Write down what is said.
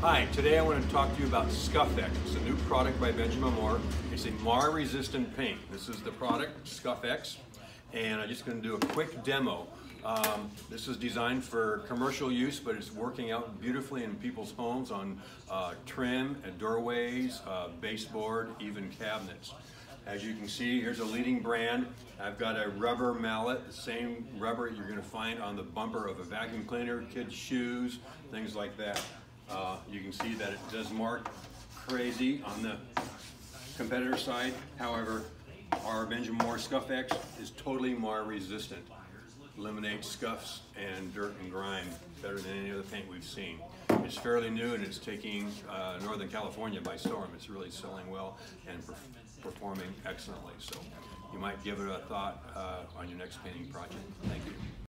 Hi, today I want to talk to you about ScuffX. It's a new product by Benjamin Moore. It's a mar-resistant paint. This is the product, ScuffX, and I'm just going to do a quick demo. Um, this is designed for commercial use, but it's working out beautifully in people's homes on uh, trim and doorways, uh, baseboard, even cabinets. As you can see, here's a leading brand. I've got a rubber mallet, the same rubber you're going to find on the bumper of a vacuum cleaner, kids' shoes, things like that. Uh, you can see that it does mark crazy on the competitor side. However, our Benjamin Moore Scuff X is totally mar resistant. Eliminates scuffs and dirt and grime better than any other paint we've seen. It's fairly new and it's taking uh, Northern California by storm. It's really selling well and perf performing excellently. So you might give it a thought uh, on your next painting project. Thank you.